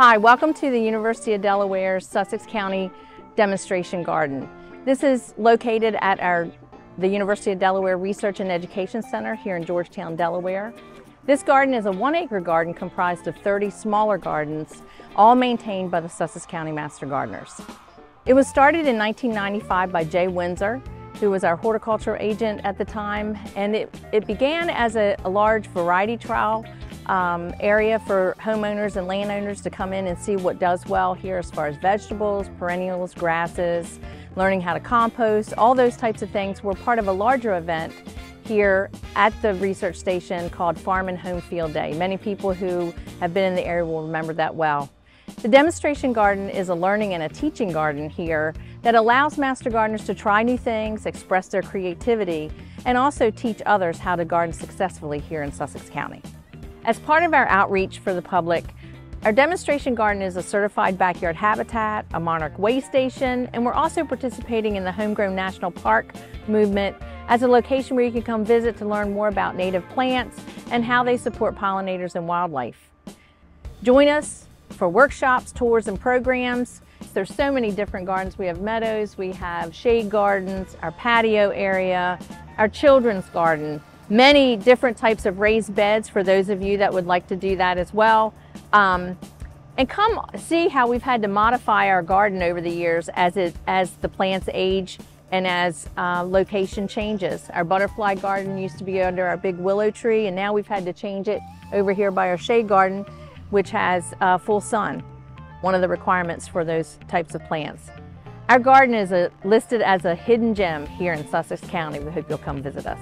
Hi, welcome to the University of Delaware's Sussex County Demonstration Garden. This is located at our the University of Delaware Research and Education Center here in Georgetown, Delaware. This garden is a one acre garden comprised of 30 smaller gardens, all maintained by the Sussex County Master Gardeners. It was started in 1995 by Jay Windsor, who was our horticultural agent at the time, and it, it began as a, a large variety trial um, area for homeowners and landowners to come in and see what does well here as far as vegetables, perennials, grasses, learning how to compost, all those types of things We're part of a larger event here at the research station called Farm and Home Field Day. Many people who have been in the area will remember that well. The demonstration garden is a learning and a teaching garden here that allows master gardeners to try new things, express their creativity, and also teach others how to garden successfully here in Sussex County. As part of our outreach for the public, our demonstration garden is a certified backyard habitat, a monarch way station, and we're also participating in the Homegrown National Park movement as a location where you can come visit to learn more about native plants and how they support pollinators and wildlife. Join us for workshops, tours, and programs. There's so many different gardens. We have meadows, we have shade gardens, our patio area, our children's garden, many different types of raised beds for those of you that would like to do that as well. Um, and come see how we've had to modify our garden over the years as, it, as the plants age and as uh, location changes. Our butterfly garden used to be under our big willow tree and now we've had to change it over here by our shade garden which has uh, full sun, one of the requirements for those types of plants. Our garden is a, listed as a hidden gem here in Sussex County. We hope you'll come visit us.